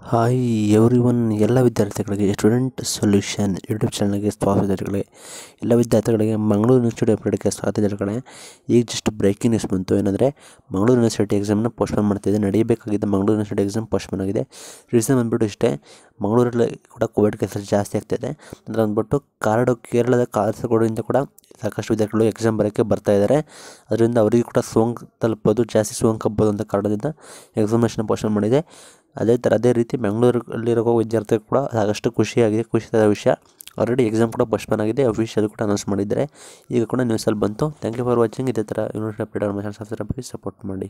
Hi every one ಎಲ್ಲ ವಿದ್ಯಾರ್ಥಿಗಳಿಗೆ student solution YouTube ಚಾನಲ್ಗೆ ಸ್ವಾಗತ ವಿದ್ಯಾರ್ಥಿಗಳೇ ಎಲ್ಲ ವಿದ್ಯಾರ್ಥಿಗಳಿಗೆ ಮಂಗಳೂರು ಯೂನಿವರ್ಸಿಟಿ ಅಪ್ಡೇಟ್ಗೆ ಸ್ವಾಗತ ವಿದ್ಯಾರ್ಥಿಗಳೇ ಈಗ ಜಸ್ಟ್ ಬ್ರೇಕಿಂಗ್ ನ್ಯೂಸ್ ಬಂತು. ಏನಂದರೆ ಮಂಗಳೂರು ಯೂನಿವರ್ಸಿಟಿ ಎಕ್ಸಾಮ್ನ ಪೋಸ್ಟ್ಪೋನ್ ಮಾಡ್ತಿದೆ ನಡೆಯಬೇಕಾಗಿದ್ದ ಮಂಗಳೂರು ಯೂನಿವರ್ಸಿಟಿ ಎಕ್ಸಾಮ್ ಪೋಸ್ಟ್ಪೋನ್ ಆಗಿದೆ. ರೀಸನ್ ಬಂದ್ಬಿಟ್ಟು ಇಷ್ಟೇ ಮಂಗಳೂರಲ್ಲಿ ಕೂಡ ಕೋವಿಡ್ ಕೇಸಸ್ ಜಾಸ್ತಿ ಆಗ್ತಿದೆ. ಅಂದರೆ ಅಂದ್ಬಿಟ್ಟು ಕಾರಡು ಕೇರಳದ ಕಾಸರಗೋಡಿಂದ ಕೂಡ ಸಾಕಷ್ಟು ವಿದ್ಯಾರ್ಥಿಗಳು ಎಕ್ಸಾಮ್ ಬರೋಕ್ಕೆ ಬರ್ತಾ ಇದ್ದಾರೆ ಅದರಿಂದ ಅವರಿಗೆ ಕೂಡ ಸೋಂಕು ತಲುಪೋದು, ಜಾಸ್ತಿ ಸೋಂಕು ಹಬ್ಬೋದು ಅಂತ ಕಾರಣದಿಂದ ಎಕ್ಸಾಮಿನೇಷನ್ ಪೋಸ್ಟ್ ಮಾಡಿದೆ. ಅದೇ ಥರ, ಅದೇ ರೀತಿ ಬೆಂಗಳೂರಲ್ಲಿರೋ ವಿದ್ಯಾರ್ಥಿಗಳು ಕೂಡ ಸಾಕಷ್ಟು ಖುಷಿಯಾಗಿದೆ, ಖುಷಿಯಾದ ವಿಷಯ. ಆಲ್ರೆಡಿ ಎಕ್ಸಾಮ್ ಕೂಡ ಪೋಸ್ಟ್ಪೋನ್ ಆಗಿದೆ ಅಫಿಷಿಯಲ್ ಕೂಡ ಅನೌನ್ಸ್ ಮಾಡಿದ್ದಾರೆ. ಈಗ ಕೂಡ ನ್ಯೂಸಲ್ಲಿ ಬಂತು. ಥ್ಯಾಂಕ್ ಯು ಫಾರ್ ವಾಚಿಂಗ್ ಇದೇ ಥರ ಯೂನಿವರ್ಸಿಟಿ ಅಪ್ಡೇಟ್ ಸಬ್ಸ್ಕ್ರೈಬ್ ಸಪೋರ್ಟ್ ಮಾಡಿ.